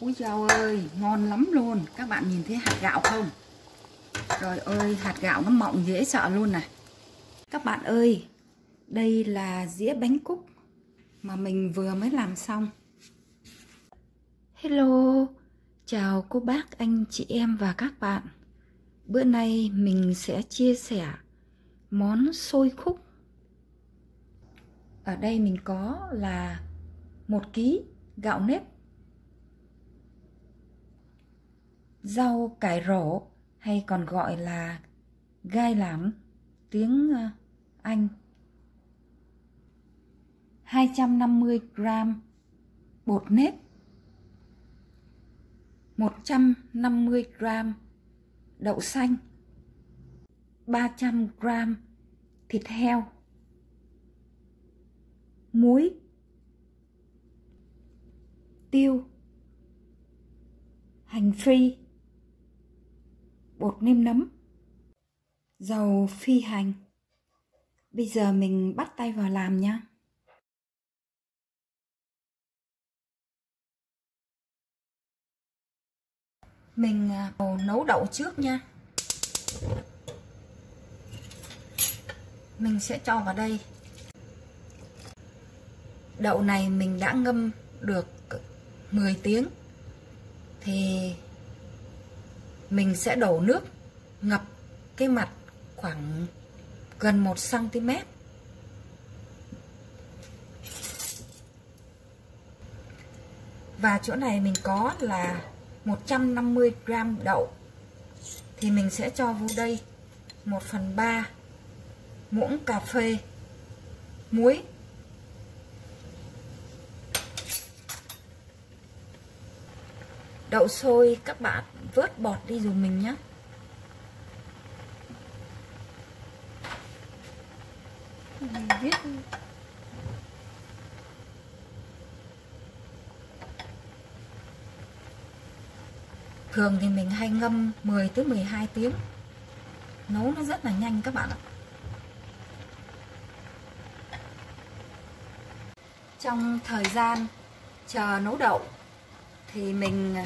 Úi dao ơi, ngon lắm luôn. Các bạn nhìn thấy hạt gạo không? Trời ơi, hạt gạo nó mọng dễ sợ luôn này. Các bạn ơi, đây là dĩa bánh cúc Mà mình vừa mới làm xong. Hello, chào cô bác, anh chị em và các bạn. Bữa nay mình sẽ chia sẻ món xôi khúc. Ở đây mình có là một ký gạo nếp. Rau, cải rổ, hay còn gọi là gai lắm, tiếng ờ, Anh. 250 g bột nếp. 150 g đậu xanh. 300 g thịt heo. Muối. Tiêu. Hành phi bột nêm nấm dầu phi hành. Bây giờ mình bắt tay vào làm nhé mình à, nấu đậu trước nha. Mình sẽ cho vào đây. Đậu này mình đã ngâm được 10 tiếng. Thì mình sẽ đổ nước ngập cái mặt khoảng gần 1 cm và chỗ này mình có là 150 g đậu. Thì mình sẽ cho vô đây 1 phần 3 muỗng cà phê, muối đậu sôi các bạn vớt bọt đi dùm mình nhé. Viết thường thì mình hay ngâm 10 tới 12 tiếng. Nấu nó rất là nhanh các bạn ạ. Trong thời gian chờ nấu đậu thì mình à,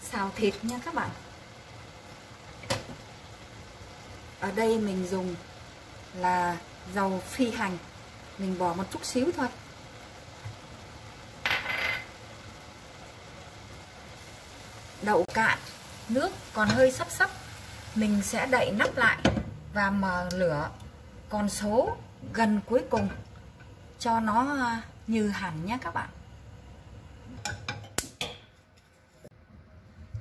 xào thịt nha các bạn. Ở đây mình dùng là dầu phi hành. Mình bỏ một chút xíu thôi. Đậu cạn, nước còn hơi sắp sắp. Mình sẽ đậy nắp lại và mở lửa còn số gần cuối cùng cho nó à, như hẳn nhé các bạn.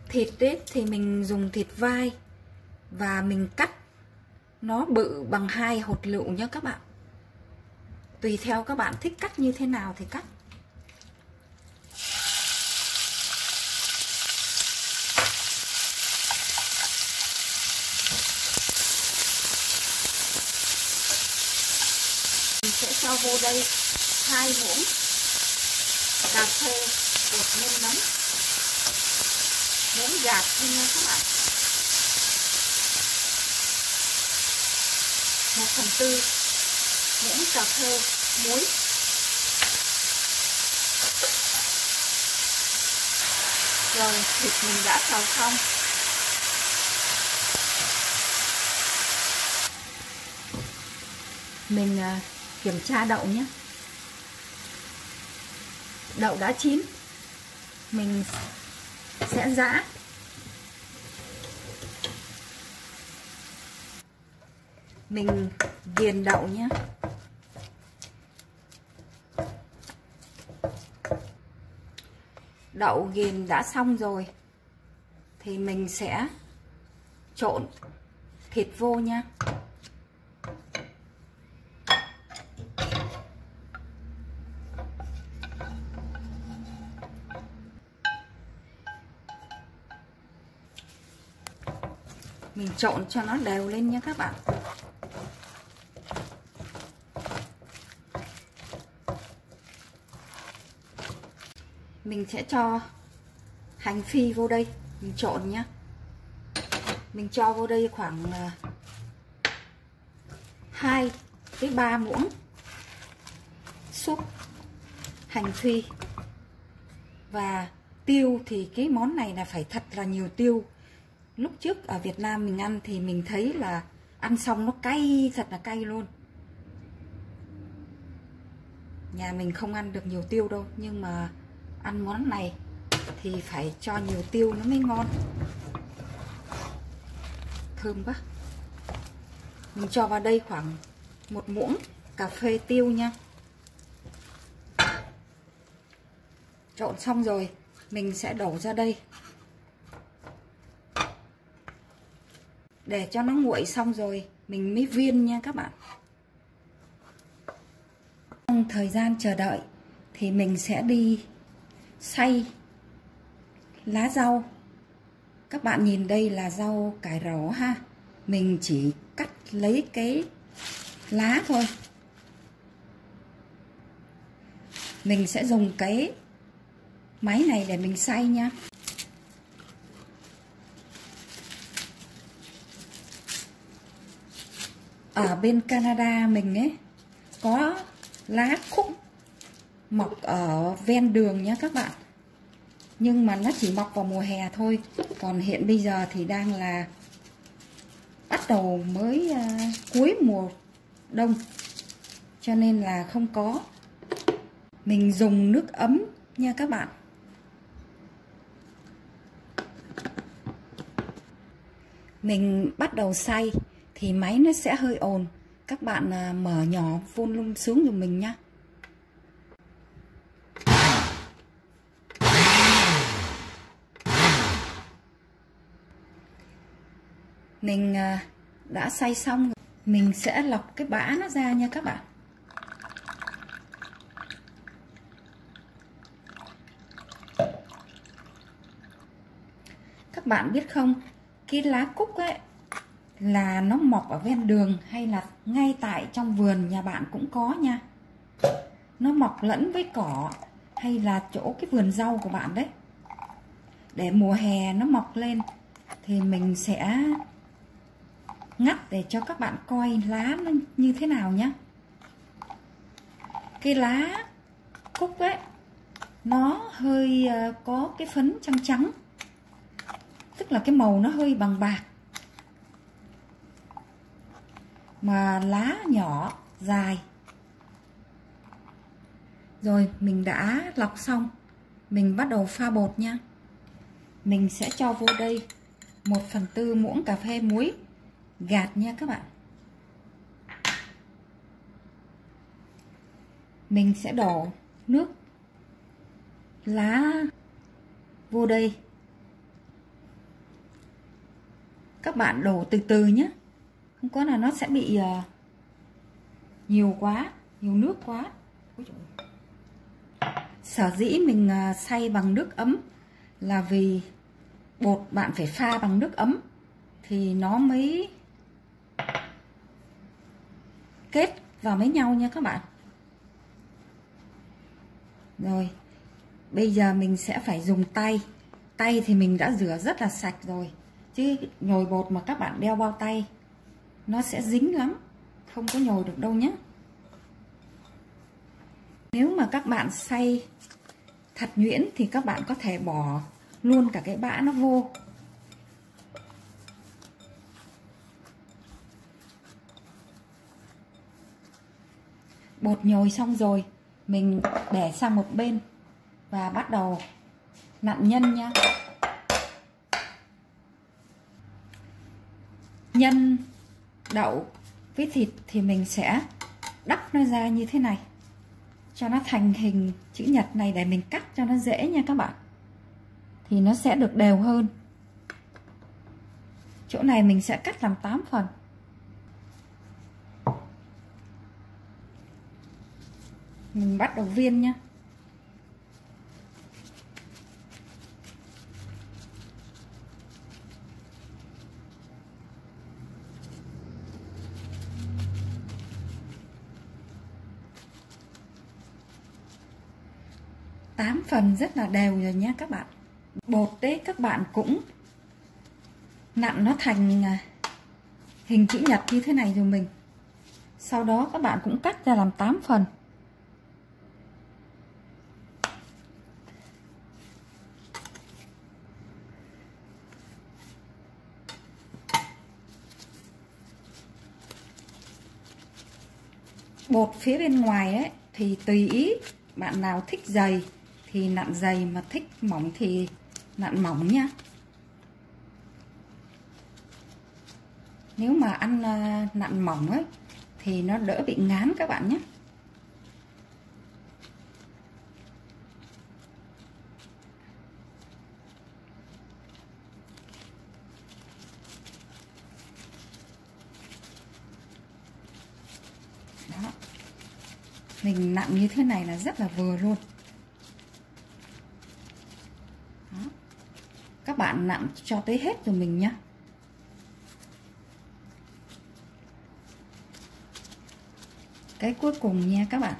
Thịt ấy, thì mình dùng thịt vai và mình cắt nó bự bằng hai hột lựu nhé các bạn. Tùy theo các bạn thích cắt như thế nào thì cắt. Mình sẽ cho vô đây hai muỗng cà phê bột nêm nấm muốn gạt đi nha các bạn. Một phần tư, muỗng cà phê, muối. Rồi, thịt mình đã xào xong. Mình à, kiểm tra đậu nhé. Đậu đã chín. Mình sẽ giã mình viền đậu nhé đậu ghiền đã xong rồi. Thì mình sẽ trộn thịt vô nha trộn cho nó đều lên nha các bạn. Mình sẽ cho hành phi vô đây, mình trộn nhá. Mình cho vô đây khoảng à, 2 tới 3 muỗng xúc hành phi. Và tiêu thì cái món này là phải thật là nhiều tiêu lúc trước ở Việt Nam mình ăn thì mình thấy là ăn xong nó cay, thật là cay luôn. Nhà mình không ăn được nhiều tiêu đâu, nhưng mà ăn món này thì phải cho nhiều tiêu nó mới ngon. Thơm quá. Mình cho vào đây khoảng một muỗng cà phê tiêu nha. Trộn xong rồi, mình sẽ đổ ra đây. Để cho nó nguội xong rồi, mình mới viên nha các bạn. Trong thời gian chờ đợi thì mình sẽ đi xay lá rau. Các bạn nhìn đây là rau cải rổ ha. Mình chỉ cắt lấy cái lá thôi. Mình sẽ dùng cái máy này để mình xay nha. Ở bên Canada mình ấy có lá khúc mọc ở ven đường nhé các bạn. Nhưng mà nó chỉ mọc vào mùa hè thôi. Còn hiện bây giờ thì đang là bắt đầu mới uh, cuối mùa đông. Cho nên là không có. Mình dùng nước ấm nha các bạn. Mình bắt đầu xay thì máy nó sẽ hơi ồn. Các bạn à, mở nhỏ volume xuống dùm mình nhé mình à, đã xay xong mình sẽ lọc cái bã nó ra nha các bạn. Các bạn biết không? Cái lá cúc ấy là nó mọc ở ven đường hay là ngay tại trong vườn nhà bạn cũng có nha. Nó mọc lẫn với cỏ hay là chỗ cái vườn rau của bạn đấy. Để mùa hè nó mọc lên thì mình sẽ ngắt để cho các bạn coi lá nó như thế nào nhé cái lá cúc ấy, nó hơi ờ, có cái phấn trắng trắng. Tức là cái màu nó hơi bằng bạc. Mà lá nhỏ, dài. Rồi, mình đã lọc xong. Mình bắt đầu pha bột nha. Mình sẽ cho vô đây 1 phần tư muỗng cà phê muối. Gạt nha các bạn. Mình sẽ đổ nước, lá vô đây. Các bạn đổ từ từ nhé không có là nó sẽ bị uh, nhiều quá nhiều nước quá. Sở dĩ mình uh, xay bằng nước ấm là vì bột bạn phải pha bằng nước ấm thì nó mới kết vào với nhau nha các bạn. Rồi bây giờ mình sẽ phải dùng tay. Tay thì mình đã rửa rất là sạch rồi chứ nhồi bột mà các bạn đeo bao tay nó sẽ dính lắm. Không có nhồi được đâu nhé nếu mà các bạn xay thật nhuyễn thì các bạn có thể bỏ luôn cả cái bã nó vô. Bột nhồi xong rồi, mình để sang một bên và bắt đầu nặn nhân nha nhân đậu với thịt thì mình sẽ đắp nó ra như thế này. Cho nó thành hình chữ nhật này để mình cắt cho nó dễ nha các bạn. Thì nó sẽ được đều hơn. Chỗ này mình sẽ cắt làm 8 phần. Mình bắt đầu viên nhé 8 phần rất là đều rồi nhé các bạn. Bột đấy các bạn cũng nặn nó thành à, hình chữ nhật như thế này rồi mình. Sau đó các bạn cũng cắt ra làm 8 phần. Bột phía bên ngoài ấy, thì tùy ý bạn nào thích dày thì nặn dày mà thích mỏng thì nặn mỏng nhá. Nếu mà ăn à, nặn mỏng ấy, thì nó đỡ bị ngán các bạn nhé đó. Mình nặng như thế này là rất là vừa luôn đó. các bạn nặng cho tới hết rồi mình nhé cái cuối cùng nha các bạn.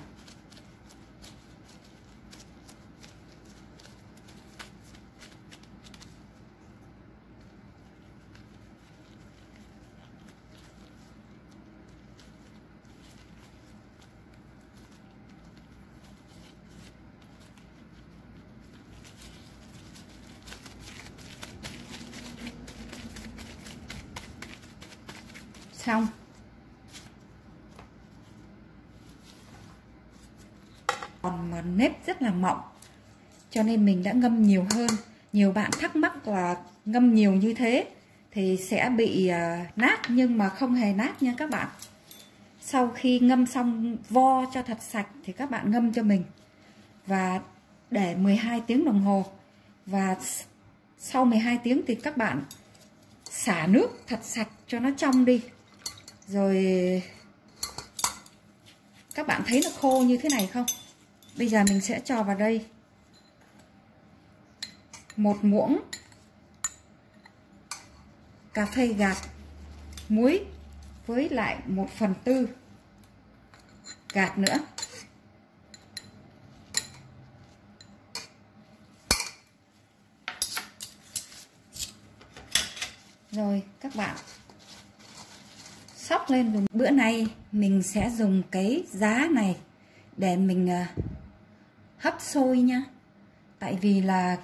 Xong còn mà nếp rất là mỏng cho nên mình đã ngâm nhiều hơn. Nhiều bạn thắc mắc là ngâm nhiều như thế thì sẽ bị à, nát, nhưng mà không hề nát nha các bạn. Sau khi ngâm xong vo cho thật sạch thì các bạn ngâm cho mình. Và để 12 tiếng đồng hồ. Và sau 12 tiếng thì các bạn xả nước thật sạch cho nó trong đi rồi, các bạn thấy nó khô như thế này không? Bây giờ mình sẽ cho vào đây. Một muỗng cà phê gạt muối với lại một phần tư gạt nữa. Rồi, các bạn sóc lên rồi bữa nay, mình sẽ dùng cái giá này để mình ờ, hấp sôi nha tại vì là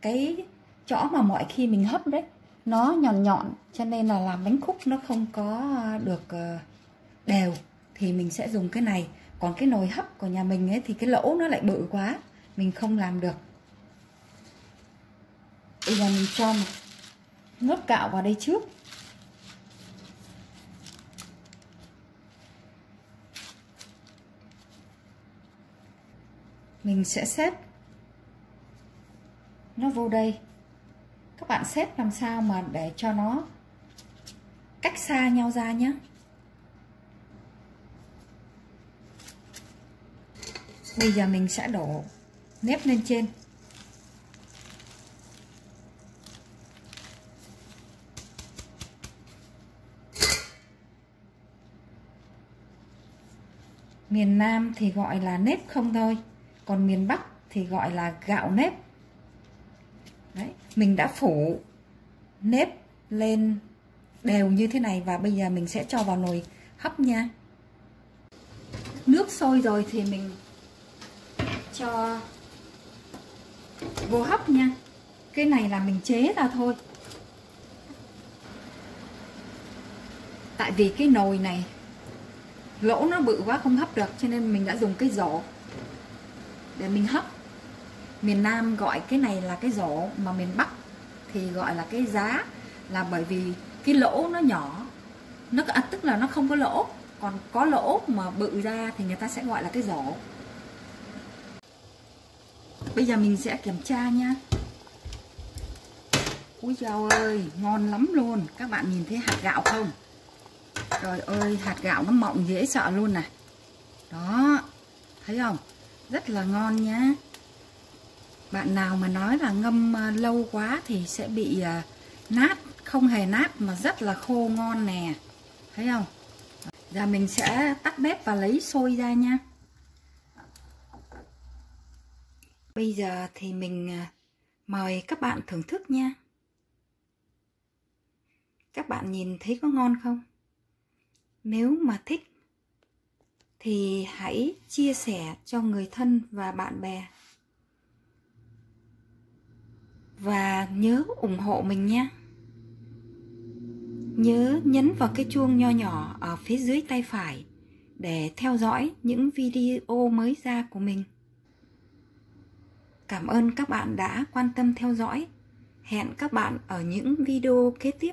cái chõ mà mọi khi mình hấp đấy, nó nhọn nhọn, cho nên là làm bánh khúc nó không có ờ, được ờ, đều, thì mình sẽ dùng cái này. Còn cái nồi hấp của nhà mình ấy, thì cái lỗ nó lại bự quá, mình không làm được. Bây giờ mình cho một nốt gạo vào đây trước. Mình sẽ xếp nó vô đây. Các bạn xếp làm sao mà để cho nó cách xa nhau ra nhé bây giờ mình sẽ đổ nếp lên trên. Miền Nam thì gọi là nếp không thôi còn miền Bắc thì gọi là gạo nếp. Đấy, mình đã phủ nếp lên đều như thế này và bây giờ mình sẽ cho vào nồi hấp nha. Nước sôi rồi thì mình cho vô hấp nha. Cái này là mình chế ra thôi. Tại vì cái nồi này lỗ nó bự quá không hấp được cho nên mình đã dùng cái rổ để mình hấp. Miền Nam gọi cái này là cái rổ mà miền Bắc thì gọi là cái giá là bởi vì cái lỗ nó nhỏ. Nó à, tức là nó không có lỗ. Còn có lỗ mà bự ra thì người ta sẽ gọi là cái rổ. Bây giờ mình sẽ kiểm tra nha. Úi dao ơi ngon lắm luôn. Các bạn nhìn thấy hạt gạo không? Trời ơi hạt gạo nó mọng dễ sợ luôn này đó thấy không? Rất là ngon nhá. Bạn nào mà nói là ngâm ờ, lâu quá thì sẽ bị ờ, nát, không hề nát mà rất là khô ngon nè. Thấy không? Giờ mình sẽ tắt bếp và lấy sôi ra nha bây giờ thì mình ờ, mời các bạn thưởng thức nha các bạn nhìn thấy có ngon không? Nếu mà thích thì hãy chia sẻ cho người thân và bạn bè và nhớ ủng hộ mình nhé nhớ nhấn vào cái chuông nho nhỏ ở phía dưới tay phải để theo dõi những video mới ra của mình. Cảm ơn các bạn đã quan tâm theo dõi. Hẹn các bạn ở những video kế tiếp.